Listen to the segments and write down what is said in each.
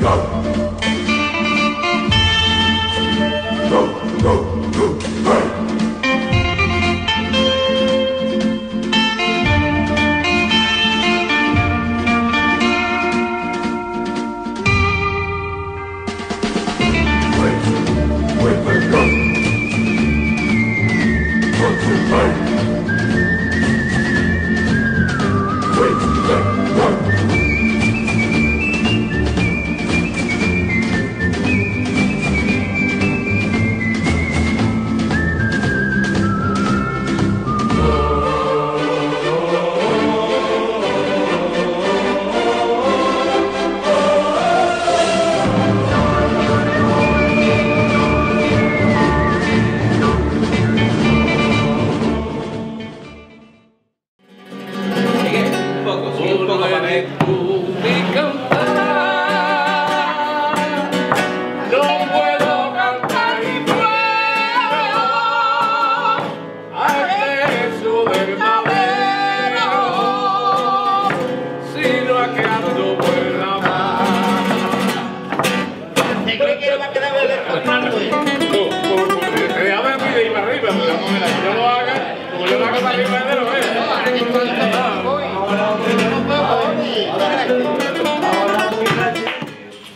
go!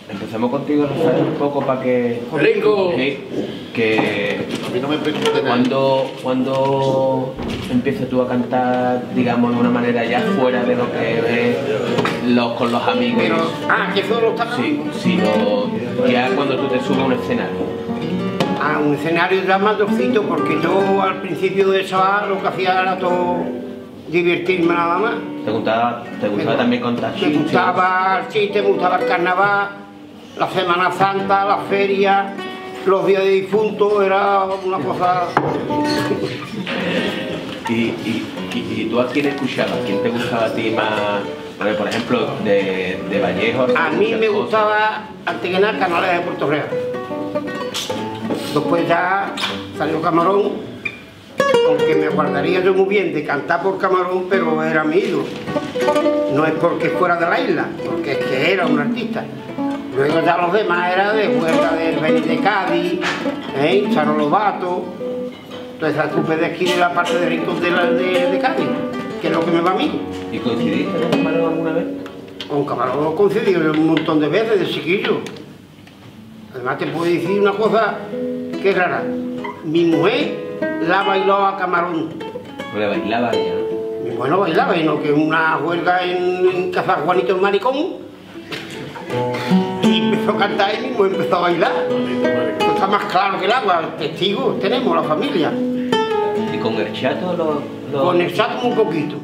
Empezamos contigo, Rafael, un poco para que... ¡Rico! Sí, que... A mí no me pregunte nada. Cuando, cuando empiezas tú a cantar, digamos, de una manera ya fuera de lo que ves los, con los amigos. Pero, ah, que solo está Sí, sino ya cuando tú te subes a un escenario. a un escenario ya más dorcito porque yo al principio de esa lo que hacía era todo divertirme nada más. ¿Te gustaba, te gustaba también contar Me chistes? gustaba el chiste, me gustaba el carnaval, la Semana Santa, la feria, los días de difuntos, era una cosa... ¿Y, y, y, y tú a quién escuchabas? ¿Quién te gustaba a ti más? Por ejemplo, de, de Vallejo... A mí me gustaba antes que nada Canales de Puerto Real. Después ya salió Camarón, aunque me guardaría yo muy bien de cantar por Camarón, pero era mi ídolo. No es porque fuera de la isla, porque es que era un artista. Luego ya los demás era de Huelga del Beni de Cádiz, ¿eh? Charo Lobato, toda esa trupe de aquí de la parte de Rincón de, la- de, de Cádiz, que es lo que me va a mí. ¿Y coincidiste con Camarón alguna vez? Con Camarón lo concedido un montón de veces, de chiquillo. Además te puedo decir una cosa que es rara. Mi mujer la bailó a Camarón. Le bailaba ella, ¿no? Mi mujer no bailaba, sino que una huelga en, en Casa Juanito el Maricón. Y empezó a cantar y mi mujer empezó a bailar. Esto está más claro que el agua, testigos tenemos, la familia. ¿Y con el chato lo...? lo- Con el saco un poquito.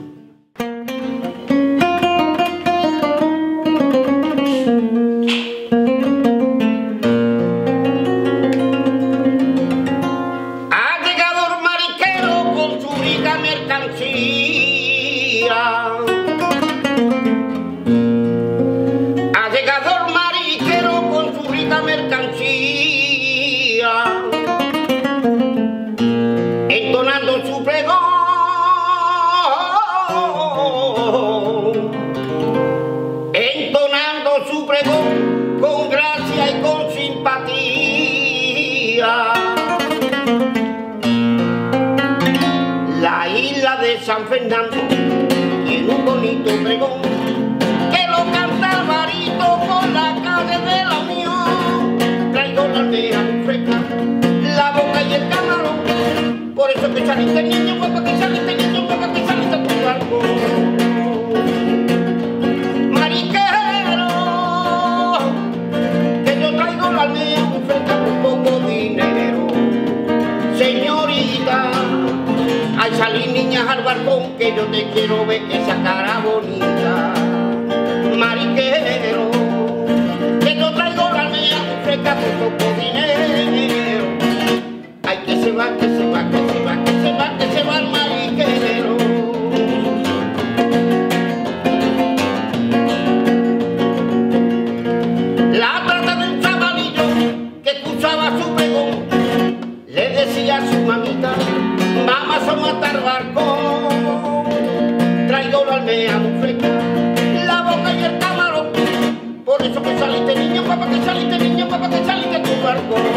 Fernando y en un bonito pregón que lo canta el marito por la calle de la Unión. Traigo la aldea fresca, la boca y el camarón. Por eso que saliste niño, papá, que saliste niño, papá, que saliste tu barco. Al salir niñas al balcón que yo te quiero ver esa cara bonita. Mariquero, que yo traigo la aldea muy fresca con poco dinero. Ay, que se va, que se va, que se va, que se va, que se va el mariquero. Saliste niño, papá que saliste niño, papá que saliste tu barco.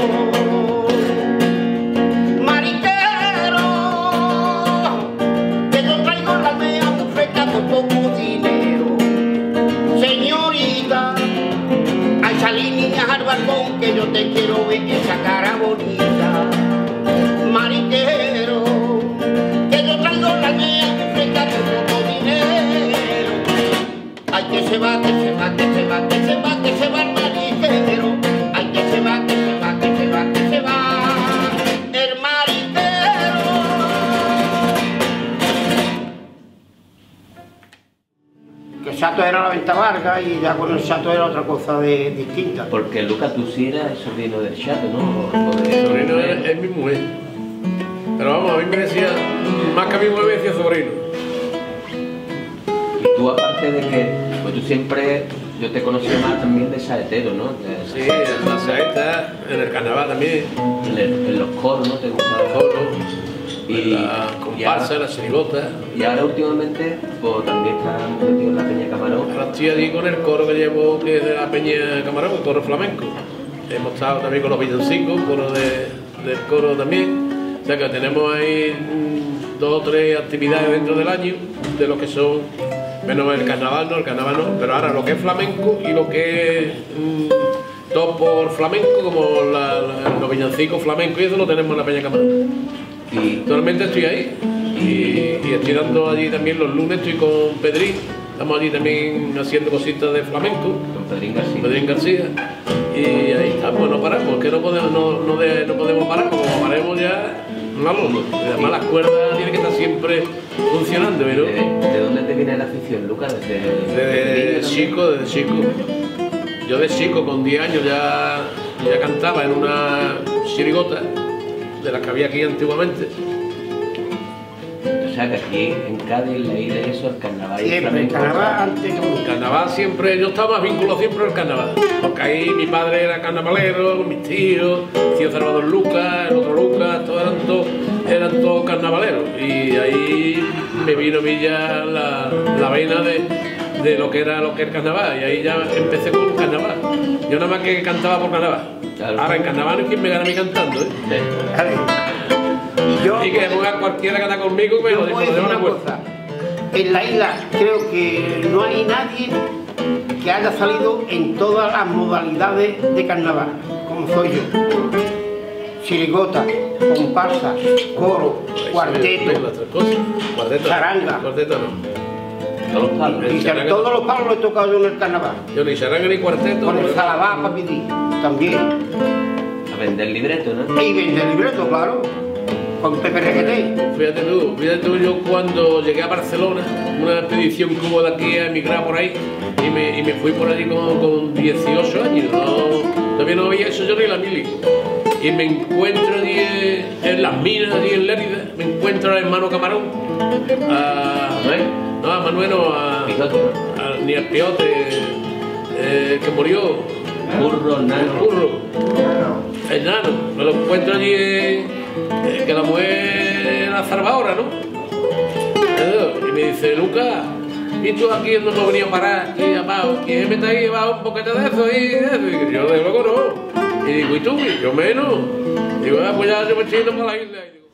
Y ya con el Sato era otra cosa de, distinta. Porque Lucas, eras el sobrino del chato, ¿no? De- El sobrino es, es mi mujer. Pero vamos, a mí me decía, más que a mi mujer me decía sobrino. Y tú, aparte de que, pues tú siempre, yo te conocí más también de saetero, ¿no? De- Sí, en la saeta, en el carnaval también, En, el- en los coros, ¿no? Te gustaba. el coro, Y- la comparsa, la chirigota. Y ahora últimamente, pues también estás metido en la Peña Camarón. Ahora estoy allí con el coro que llevo, que es de la Peña Camarón, el coro flamenco. Hemos estado también con los villancicos, coro de, del coro también. O sea que tenemos ahí mm, dos o tres actividades dentro del año, de lo que son, menos el carnaval, no, el carnaval no, pero ahora lo que es flamenco y lo que es mm, todo por flamenco, como la- la- los villancicos flamencos y eso lo tenemos en la Peña Camarón. Y Actualmente estoy ahí y, y estoy dando allí también los lunes, estoy con Pedrín, estamos allí también haciendo cositas de flamenco, con Pedrín García. Pedrín García, y ahí estamos, no paramos, que no podemos, no, no, de- no podemos parar, como paremos ya. Y Además las cuerdas tienen que estar siempre funcionando, pero ¿De, de dónde te viene la afición, Lucas? Desde, desde también? chico, desde chico. Yo de chico, con 10 años, ya, ya cantaba en una chirigota de las que había aquí antiguamente. O sea que aquí en Cádiz, en la ida y eso, el carnaval el Siempre, el carnaval antes que El carnaval siempre, yo estaba más vinculado siempre al carnaval. Porque ahí mi padre era carnavalero, mis tíos, tío Salvador Lucas, el otro Lucas, todos eran todos, eran todos carnavaleros. Y ahí me vino a mí ya la, la vena de, de lo que era lo que el carnaval. Y ahí ya empecé con carnaval. Yo nada más que cantaba por carnaval. Claro. Ahora en carnaval no es quien me gana a mí cantando, ¿eh? Sí. Yo, Y que ponga cualquiera que anda conmigo me yo lo de una una cosa. En la isla creo que no hay nadie que haya salido en todas las modalidades de carnaval, como soy yo. Chirigota, comparsa, coro. Cuarteto. Charanga. Cuarteto no. Todos los palos. y todos los palos los he tocado yo en el carnaval. Yo ni charanga ni cuarteto. Con el salabá para pedir, también. A vender libreto, ¿no? Y vender libreto, claro. Con Pepe Requeté. Fíjate tú, fíjate tú, yo cuando llegué a Barcelona, una expedición que hubo de aquí a emigrar por ahí, y me, y me fui por allí con, con 18 años, no, todavía no había hecho yo ni la mili. Y me encuentro allí en, las minas, allí en Lérida, me encuentro al hermano Camarón, a no, a Manuel, no, a, a- ni al Piote, eh, que murió, Burro, el nano. burro. El nano, me lo encuentro allí eh, que la mujer era zarvadora, ¿no? Eh, Y me dice, Lucas, ¿y tú aquí no venido a parar? Aquí abajo, ¿quién me está ahí abajo un poquito de eso y de eso? Y digo, yo de luego no. Y digo, ¿y tú? Yo menos. Digo, ah, pues ya yo me yendo para la isla. Y digo,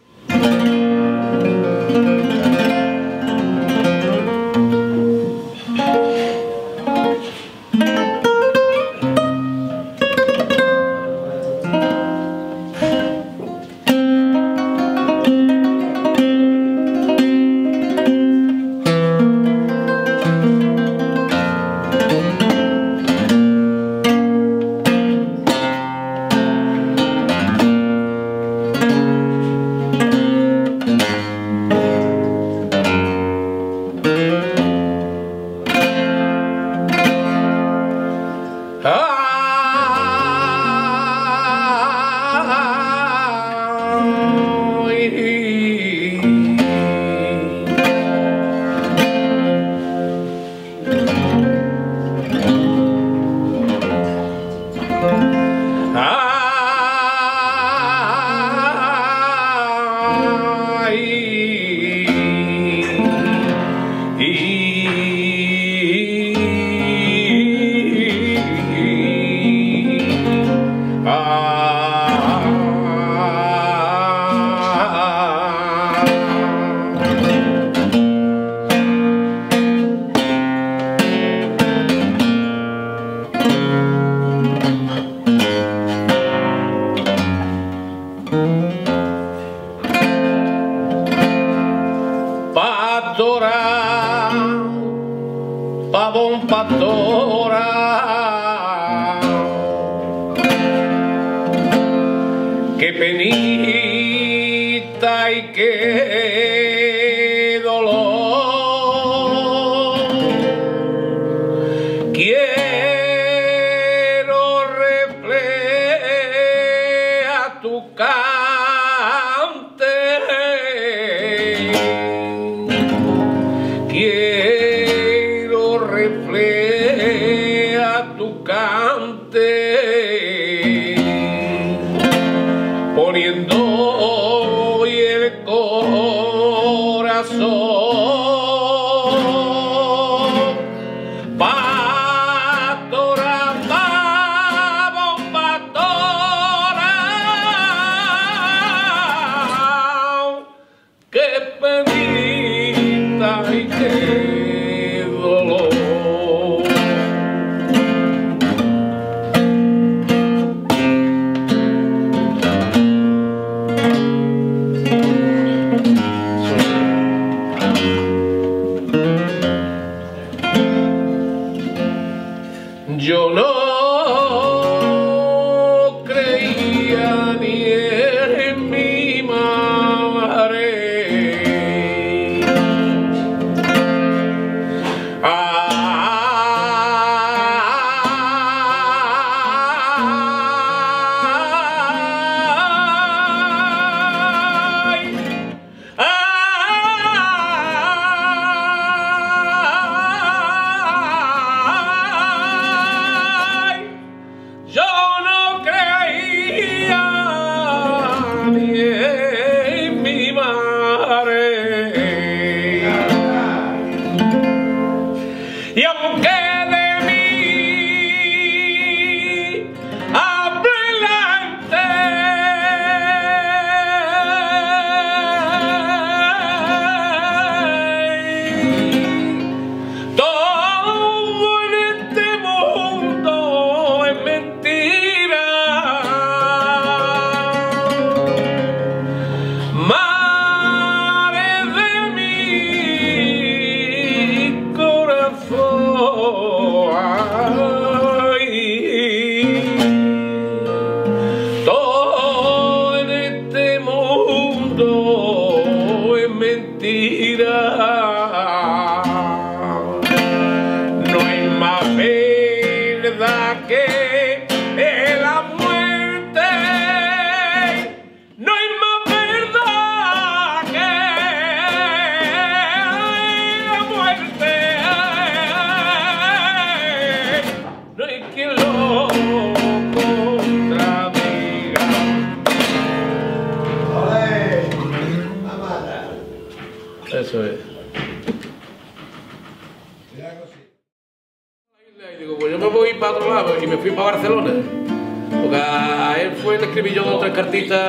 Amen.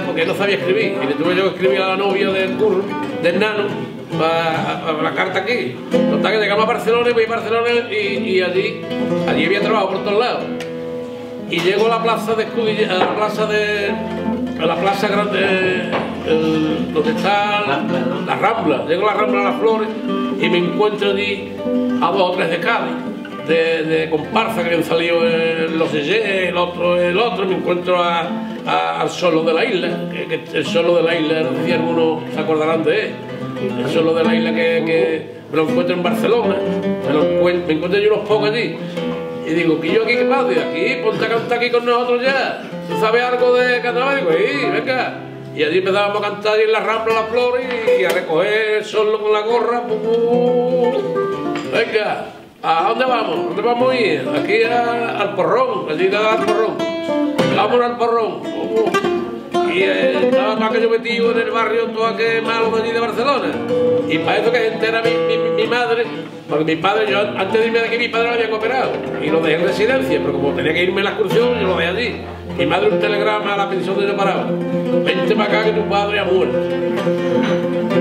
Porque no sabía escribir y le tuve yo que escribir a la novia del curro, del nano, para, la carta aquí. Total que llegamos a Barcelona y voy a Barcelona y, allí, allí había trabajo por todos lados. Y llego a la plaza de Escudilla, a la plaza de. a la plaza grande, donde está la, Rambla. Llego a la Rambla de las Flores y me encuentro allí a dos o tres de Cádiz de, comparsa que han salido los EG, el otro, el otro, me encuentro al solo de la isla, que, el solo de la isla, si algunos se acordarán de él, el solo de la isla que, me lo encuentro en Barcelona, me, lo encuentro, me encuentro yo unos pocos allí, Y digo, ¿y yo aquí qué pasa? Aquí, ponte a cantar aquí con nosotros ya. ¿Tú sabes algo de carnaval? Digo, sí, venga. Y allí empezábamos a cantar en la rambla las flores y a recoger el sol con la gorra. Venga, ¿a dónde vamos? ¿Dónde vamos a ir? Aquí al porrón, allí al porrón. Vamos al porrón. Y eh, estaba para que yo metido en el barrio todo aquel malo de allí de Barcelona. Y para eso que se entera mi, mi, madre, porque mi padre, yo antes de irme de aquí, mi padre lo había operado. Y lo dejé en residencia, pero como tenía que irme a la excursión, yo lo dejé allí. Mi madre un telegrama a la pensión de yo parado. Vente para acá que tu padre ha muerto.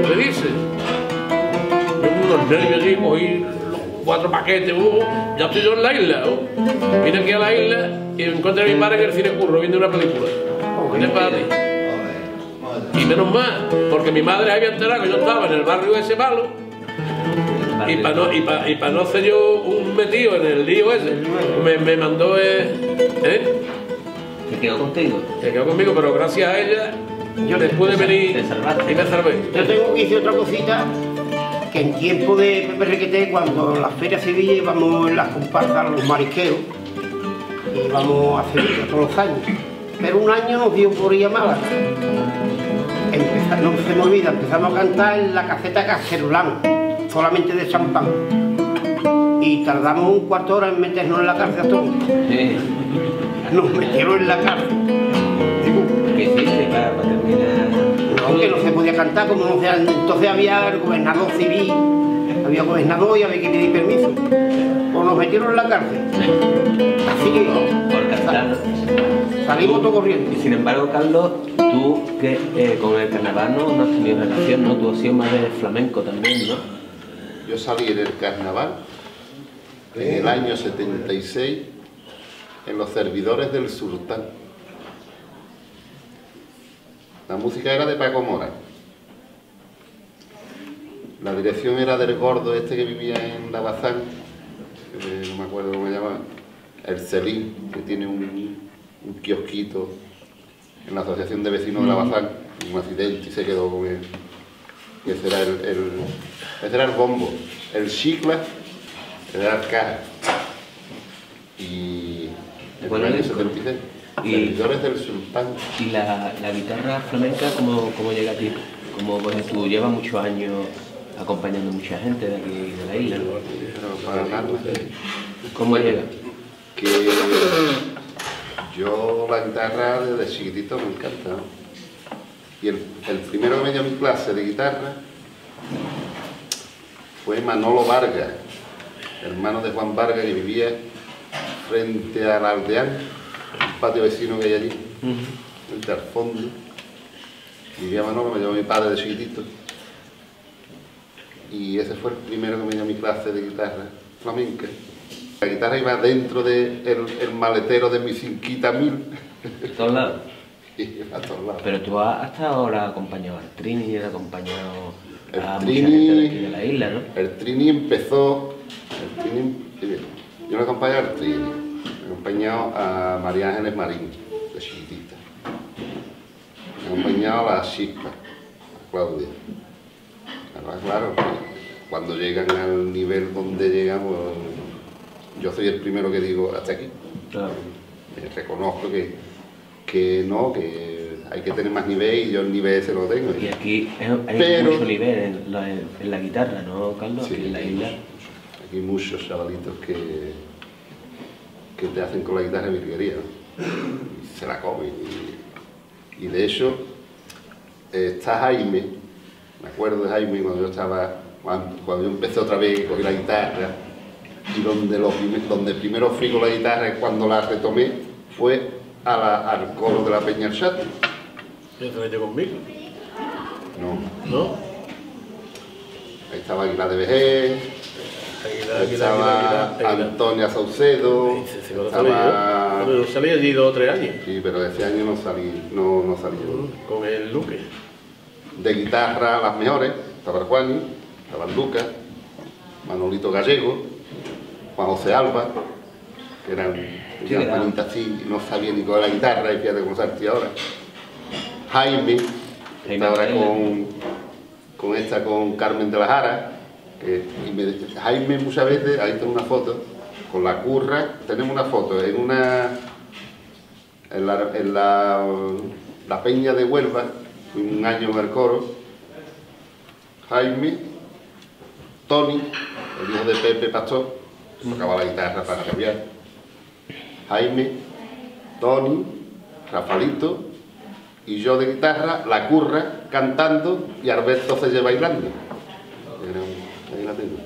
¿Qué dice? Yo unos nervios allí, cogí cuatro paquetes, uh, ya estoy yo en la isla. Uh. Vine aquí a la isla y me encontré a mi padre en el cine curro viendo una película. ¿Qué te pasa? Y menos mal, porque mi madre había enterado que yo estaba en el barrio ese malo. Y para no, y pa, y pa no hacer yo un metido en el lío ese, me, me mandó. Eh, ¿eh? ¿Se quedó contigo? Se quedó conmigo, pero gracias a ella, yo después de venir. Y me salvé. Yo tengo que decir otra cosita, que en tiempo de Pepe Requete, cuando la Feria Sevilla íbamos en las comparsas los marisqueros, íbamos a Sevilla todos los años. Pero un año nos dio por ir a Málaga. No se me olvida, empezamos a cantar en la caseta Cacerolán, solamente de champán. Y tardamos un cuarto de hora en meternos en la cárcel a todos. Nos metieron en la cárcel. ¿Qué hiciste para, para terminar? No, que no se podía cantar, como no se, entonces había el gobernador civil, había gobernador y había que pedir permiso. Pues nos metieron en la cárcel. Así que Por cantar. salimos todos corriendo. Y sin embargo, Carlos, tú que eh, con el carnaval no, no has tenido relación, ¿no? Tú has sido más de flamenco también, ¿no? Yo salí en el carnaval en el año 76 en los servidores del Sultán. La música era de Paco Mora. La dirección era del gordo este que vivía en La Bazán, que no me acuerdo cómo se llama, el Celín, que tiene un, un kiosquito en la Asociación de Vecinos de La Bazán, un accidente y se quedó con él. Y ese era el, el- ese era el bombo. El chicla era el caja. Y Bueno, el año y- 76, y- servidores del sultán. Y la, la guitarra flamenca, ¿cómo, ¿cómo llega a ti? Como pues, tú llevas muchos años acompañando a mucha gente de aquí de la isla, ¿Cómo llega? que yo la guitarra desde chiquitito me encanta. ¿no? Y el, el primero que me dio mi clase de guitarra fue Manolo Vargas, hermano de Juan Vargas que vivía frente al aldeán, patio vecino que hay allí, frente al fondo. Vivía Manolo, me llevó mi padre de chiquitito. Y ese fue el primero que me dio a mi clase de guitarra flamenca. La guitarra iba dentro del el maletero de mi cinquita mil. ¿De todos lados? iba a todos lados. Pero tú has hasta ahora acompañado al Trini, has acompañado El a mucha Trini- gente de aquí de la isla, ¿no? El Trini empezó. El Trini, yo le acompañé al Trini. Acompañado a María Ángeles Marín, de chiquitita. He acompañado a la Chispa, a Claudia. Ahora, claro, cuando llegan al nivel donde llegamos, yo soy el primero que digo hasta aquí. Claro. Eh, reconozco que, que no, que hay que tener más nivel y yo el nivel ese lo tengo. Y aquí hay Pero- mucho nivel en la, en la guitarra, ¿no, Carlos? Aquí en la isla. Aquí hay muchos chavalitos que, que te hacen con la guitarra virguería. Y se la comen. Y, y de hecho, eh, está Jaime, me acuerdo de Jaime cuando yo estaba, cuando, yo empecé otra vez, cogí la guitarra, y donde, lo donde primero fui con la guitarra cuando la retomé fue a la- al coro de la Peña El Chato. Yo se metió conmigo, No, ¿no? ahí estaba Aguilar de Vejez, Aguilar, estaba Aguilar, Aguilar. Antonia Saucedo, Sí, sí, cuando salí yo. estaba... Cuando yo salí allí dos o tres años, Sí, pero ese año no salí, no, no salí yo. con el Luque. De guitarra las mejores, estaba Juani, estaba el Lucas, Manolito Gallego, Juan José Alba, que eran tenían era. así y no sabía ni con la guitarra y fíjate cómo saltía ahora. Jaime, que Jaime está ahora Jaime. con, con esta, con Carmen de la Jara, que y me Jaime muchas veces, ahí tengo una foto, con la curra, tenemos una foto en una en la, la, peña de Huelva, un año en el coro, Jaime, Tony, el hijo de Pepe Pastor, que tocaba la guitarra para cambiar, Jaime, Tony, Rafaelito y yo de guitarra, la curra cantando y Alberto Celle bailando. Era un- ahí la tengo.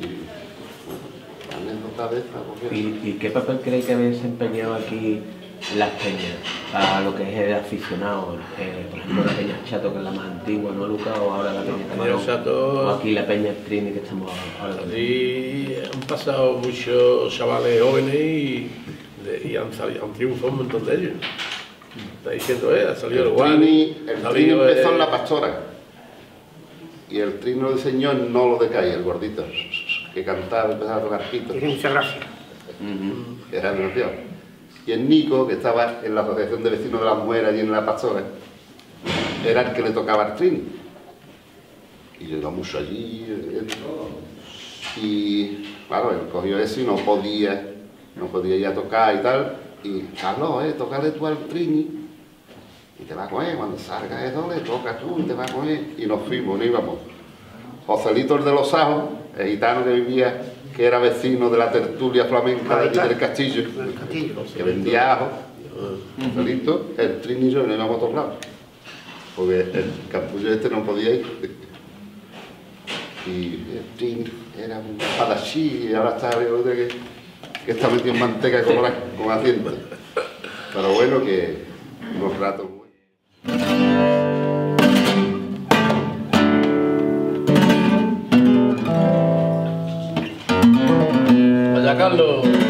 Y, ¿Y, y qué papel creéis que habéis desempeñado aquí las peñas? Para lo que es el aficionado, eh, por ejemplo la peña Chato, que es la más antigua, ¿no, Luca? O ahora la peña Camarón. Chato- O aquí la peña Trini, que estamos ahora mismo. Allí han pasado muchos chavales jóvenes y, de- y han, salido, han triunfado un montón de ellos. Está diciendo, eh, ha salido el El Guani, el Trini empezó eh, en la pastora. Y el Trini lo diseñó en No lo de calle, el gordito, que cantaba y empezaba a tocar pito, Tiene mucha gracia. Ujú. que era desgraciado. Y el Nico, que estaba en la Asociación de Vecinos de las Mujeres allí en la pastora, era el que le tocaba al Trini. Y mucho allí. Y claro, él cogió eso y no podía, no podía ir a tocar y tal. Y Carlos, eh, tocale tú al Trini. Y te va a coger, cuando salga eso le toca tú y te va a coger. Y nos fuimos, no íbamos. Joselito el de los Ajos, el gitano que vivía, que era vecino de la tertulia flamenca de del castillo, que vendía ajo, el Trini y yo no íbamos a todos lados. Porque el capullo este no podía ir. Y el Trini era un espadachí y ahora está que, que está metido en manteca como, la, como hacienda. Pero bueno, que unos ratos Carlos.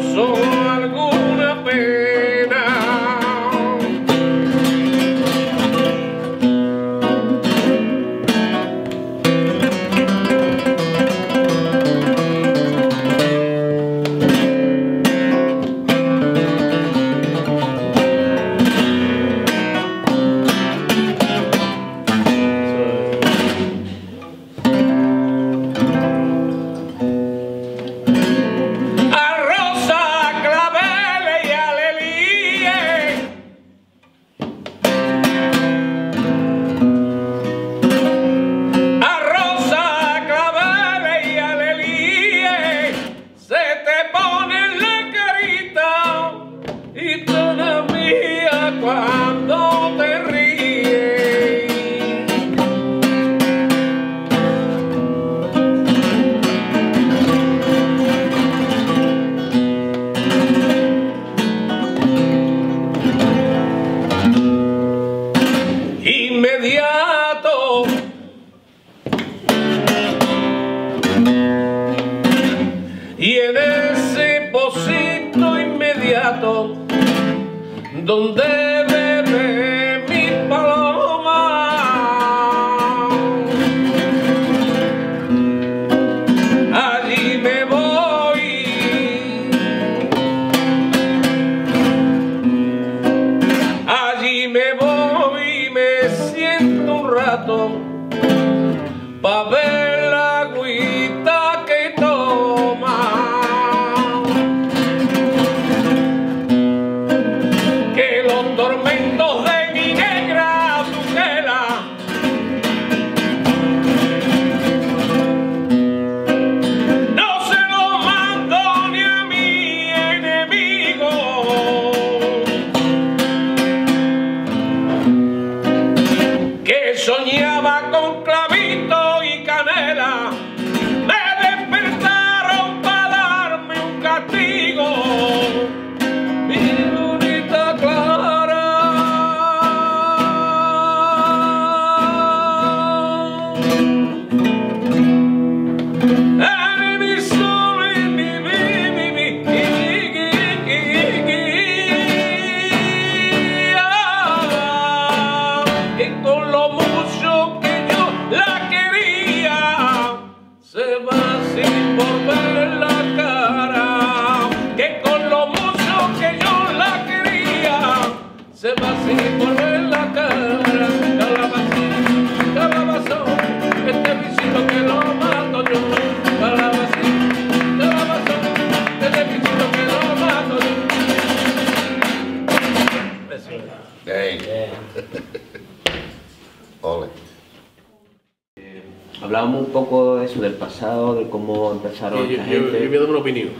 So. Inmediato. Y en ese pocito inmediato, donde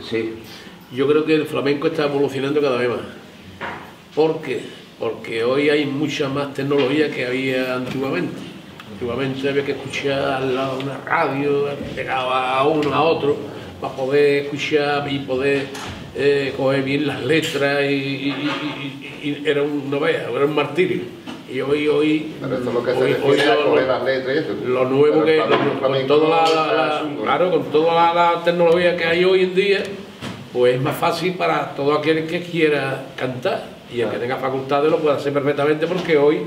Sí, Yo creo que el flamenco está evolucionando cada vez más. ¿Por qué? Porque hoy hay mucha más tecnología que había antiguamente. Antiguamente había que escuchar al lado de una radio, pegado a uno a otro, para poder escuchar y poder eh, coger bien las letras y, era un, no veas, era un martirio. Y hoy, hoy, Pero esto es lo que se hoy- a las letras y eso. lo nuevo que flamenco- con toda la, está la- chungo, ¿no? claro con toda la, la tecnología que hay hoy en día pues es más fácil para todo aquel que quiera cantar y el que tenga facultades lo puede hacer perfectamente porque hoy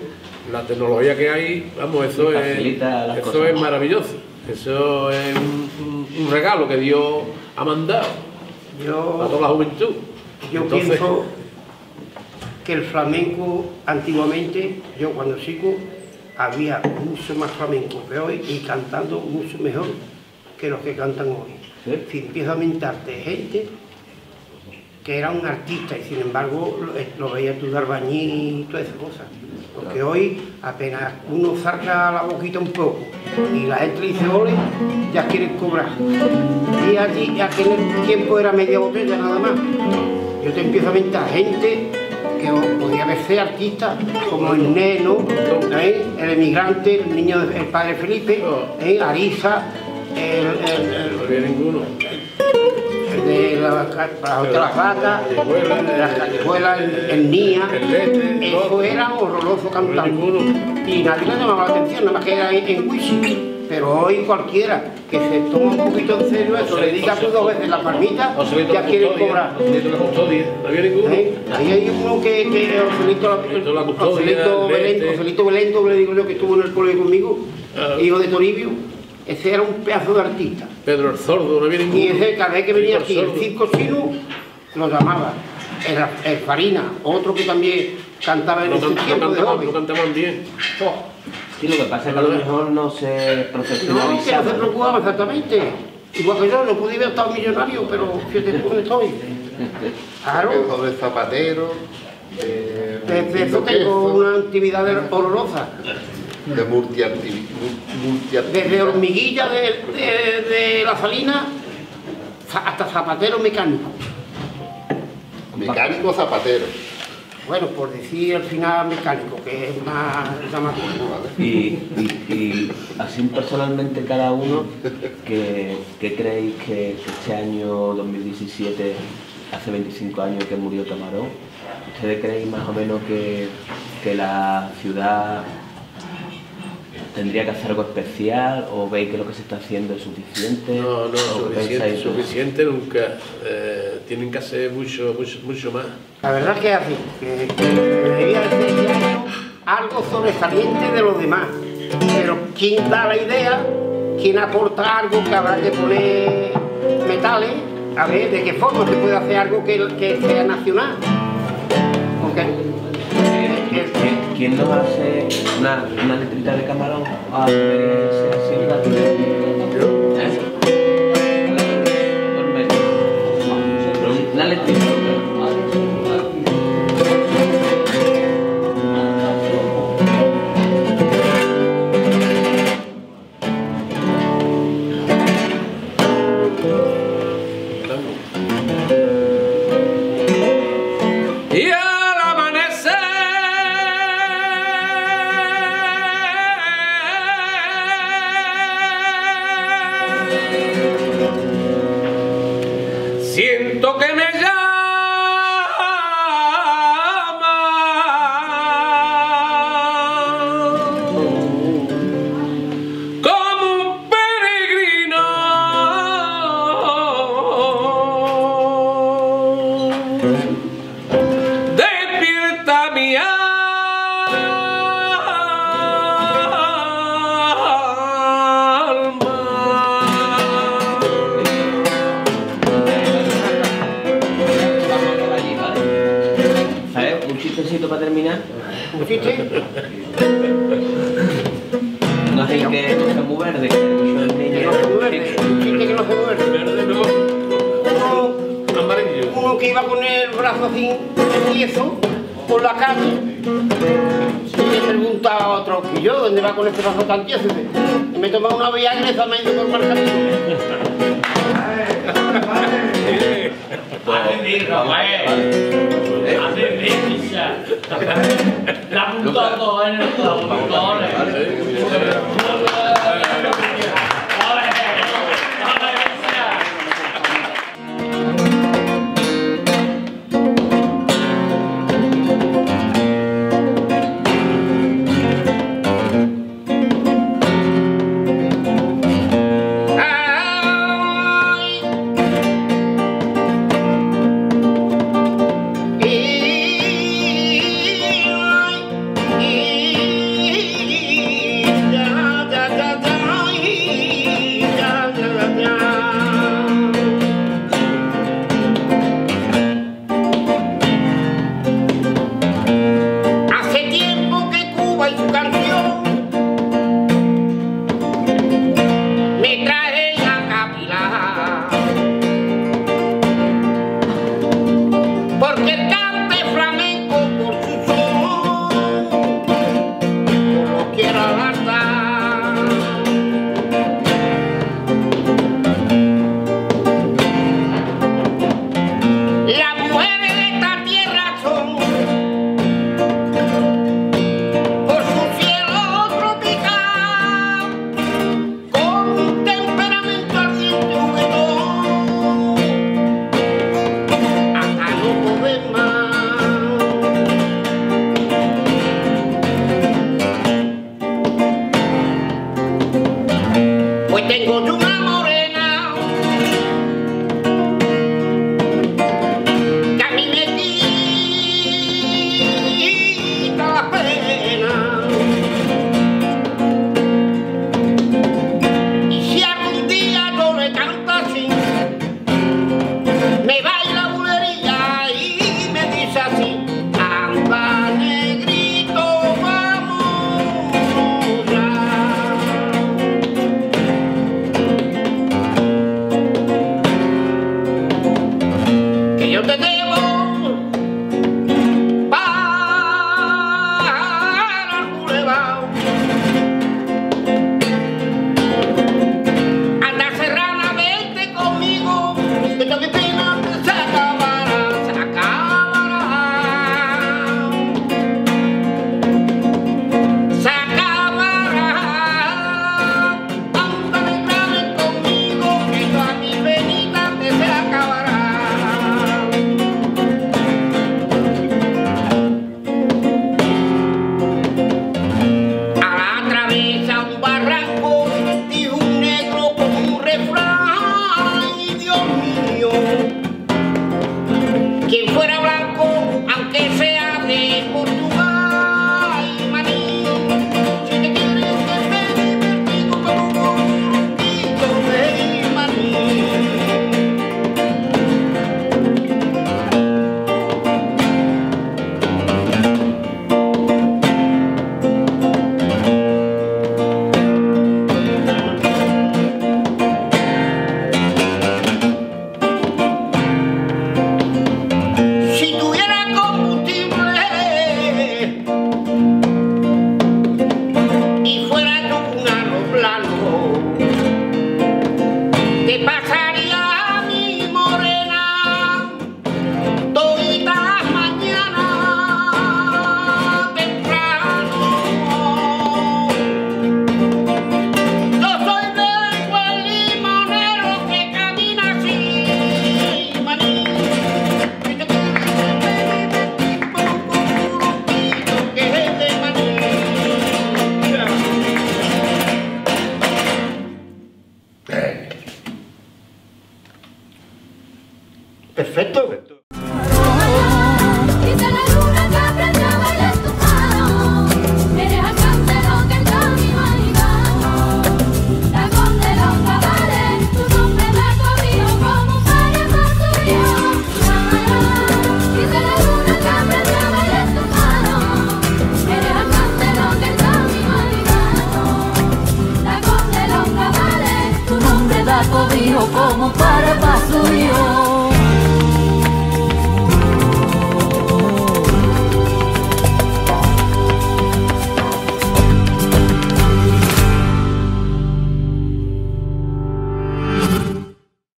la tecnología que hay vamos eso es eso cosas. es maravilloso eso es un, un- un regalo que Dios ha mandado a Yo, toda la juventud yo Entonces, pienso que el flamenco antiguamente, yo cuando sigo, había mucho más flamenco que hoy y cantando mucho mejor que los que cantan hoy. Si empiezo a mentarte gente que era un artista y sin embargo lo, eh, lo veía tú de albañil y todas esas cosas. Porque hoy apenas uno saca la boquita un poco y la gente le dice ole, ya quieren cobrar. Y allí, aquel tiempo era media botella nada más. Yo te empiezo a mentar gente que podía haber ser artista, como el Neno, ¿eh? el emigrante, el niño, del padre Felipe, ¿eh? Arisa, el, el- el- no había ninguno el de la, las vacas, las callejuelas, el, el Nia, El Lete, eso era horroroso cantando. Y nadie le llamaba la atención, nada más que era en, en. Pero hoy cualquiera que se toma un poquito en serio eso, le diga tú dos veces la palmita, ya la quiere custodia, cobrar. Ahí hay uno que, que Joselito, Belento, le digo yo que estuvo en el colegio conmigo, Ah. hijo de Toribio, ese era un pedazo de artista. Pedro el Sordo, ¿no había ninguno? Y ese cada vez que venía aquí, el circo chino lo llamaba. El Farina, otro que también cantaba en No, ese tiempo de joven. no cantaban bien. Sí, lo que pasa es que a lo mejor no se No, que no profesionalizaba. se preocupaba exactamente. Igual que yo, no pude haber estado millonario, pero fíjate tú dónde estoy. Claro, zapatero, de, desde eso tengo una actividad horrorosa. de multiactivi- mu- multiactividad. Desde hormiguilla de, de- de la salina hasta zapatero mecánico. Mecánico zapatero. Bueno, por decir al final mecánico, que es más llamativo. ¿vale? Y, y- y así personalmente cada uno, ¿qué, qué creéis que, que este año 2017, hace 25 años que murió Camarón, ¿ustedes creéis más o menos que, que la ciudad tendría que hacer algo especial o veis que lo que se está haciendo es suficiente? No, no, ¿O qué suficiente, pensáis? suficiente nunca. Eh, tienen que hacer mucho, mucho, mucho más. La verdad que es así, que, que debería de ser año algo sobresaliente de los demás. Pero quien da la idea, quien aporta algo que habrá que poner metales, a ver de qué forma se puede hacer algo que, que sea nacional. Porque ¿Quién- quién- ¿Quién nos hace una, una letrita de camarón a experiencia Pero Una siento que me No es el que no se muy verde, que el no se muerde. Verde no, Uno, amarillo. uno que iba con el brazo así, tieso, por la calle, y le pregunta a otro, que yo, ¿dónde va con este brazo tan tieso? Y me toma una viagra y se me ha ido por mal camino. La puntata è nel Ay.